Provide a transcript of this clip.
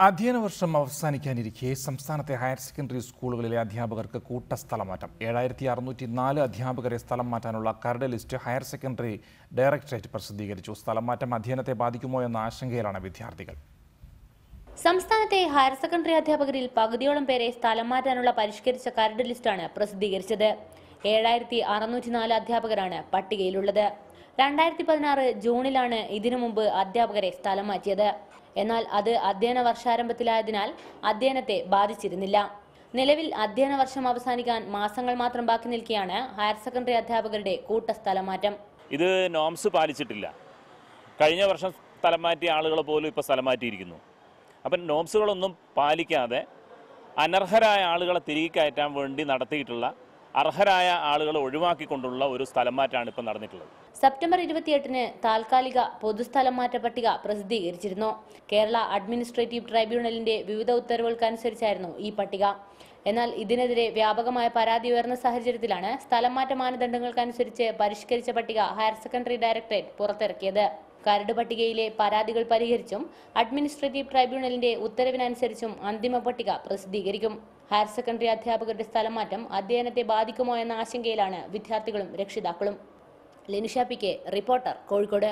അധ്യയന വർഷം അവസാനിക്കാനിരിക്കെ സംസ്ഥാനത്തെ ഹയർ സെക്കൻഡറി സ്കൂളുകളിലെ അധ്യാപകർക്ക് കൂട്ട സ്ഥലമാറ്റം ഏഴായിരത്തി അറുന്നൂറ്റി നാല് അധ്യാപകരെ സ്ഥലം മാറ്റാനുള്ള കരട് ലിസ്റ്റ് ഹയർ സെക്കൻഡറി ഡയറക്ടറേറ്റ് പ്രസിദ്ധീകരിച്ചു. സ്ഥലം മാറ്റം അധ്യയനത്തെ ബാധിക്കുമോ എന്ന ആശങ്കയിലാണ് വിദ്യാർത്ഥികൾ. സംസ്ഥാനത്തെ ഹയർ സെക്കൻഡറി അധ്യാപകരിൽ പകുതിയോളം പേരെ സ്ഥലം മാറ്റാനുള്ള പരിഷ്കരിച്ച കരട് ലിസ്റ്റാണ് പ്രസിദ്ധീകരിച്ചത്. ഏഴായിരത്തി അറുന്നൂറ്റി നാല് അധ്യാപകരാണ് പട്ടികയിലുള്ളത്. രണ്ടായിരത്തി പതിനാറ് ജൂണിലാണ് ഇതിനു മുമ്പ് അധ്യാപകരെ സ്ഥലം മാറ്റിയത്. എന്നാൽ അത് അധ്യയന വർഷാരംഭത്തിലായതിനാൽ അധ്യയനത്തെ ബാധിച്ചിരുന്നില്ല. നിലവിൽ അധ്യയന വർഷം അവസാനിക്കാൻ മാസങ്ങൾ മാത്രം ബാക്കി നിൽക്കെയാണ് ഹയർ സെക്കൻഡറി അധ്യാപകരുടെ കൂട്ട സ്ഥലം മാറ്റം ഇത് നോംസ് പാലിച്ചിട്ടില്ല. കഴിഞ്ഞ വർഷം സ്ഥലം മാറ്റിയ ആളുകൾ പോലും ഇപ്പോൾ സ്ഥലം മാറ്റിയിരിക്കുന്നു. അപ്പം നോംസുകളൊന്നും പാലിക്കാതെ അനർഹരായ ആളുകളെ തിരികെ കയറ്റാൻ വേണ്ടി നടത്തിയിട്ടുള്ള അർഹരായ ആളുകളെ ഒഴിവാക്കിക്കൊണ്ടുള്ള ഒരു സ്ഥലം മാറ്റാണ് ഇപ്പം നടന്നിട്ടുള്ളത്. സെപ്റ്റംബർ ഇരുപത്തിയെട്ടിന് താൽക്കാലിക പൊതുസ്ഥലം മാറ്റ പട്ടിക പ്രസിദ്ധീകരിച്ചിരുന്നു. കേരള അഡ്മിനിസ്ട്രേറ്റീവ് ട്രൈബ്യൂണലിന്റെ വിവിധ ഉത്തരവുകൾക്കനുസരിച്ചായിരുന്നു ഈ പട്ടിക. എന്നാൽ ഇതിനെതിരെ വ്യാപകമായ പരാതി ഉയർന്ന സാഹചര്യത്തിലാണ് സ്ഥലം മാറ്റ മാനദണ്ഡങ്ങൾക്കനുസരിച്ച് പരിഷ്കരിച്ച പട്ടിക ഹയർ സെക്കൻഡറി ഡയറക്ടറേറ്റ് പുറത്തിറക്കിയത്. കരട് പട്ടികയിലെ പരാതികൾ പരിഹരിച്ചും അഡ്മിനിസ്ട്രേറ്റീവ് ട്രൈബ്യൂണലിന്റെ ഉത്തരവിനനുസരിച്ചും അന്തിമ പട്ടിക പ്രസിദ്ധീകരിക്കും. ഹയർ സെക്കൻഡറി അധ്യാപകരുടെ സ്ഥലം മാറ്റം അധ്യയനത്തെ ബാധിക്കുമോ എന്ന ആശങ്കയിലാണ് വിദ്യാർത്ഥികളും രക്ഷിതാക്കളും. Lenisha P K reporter Kozhikode.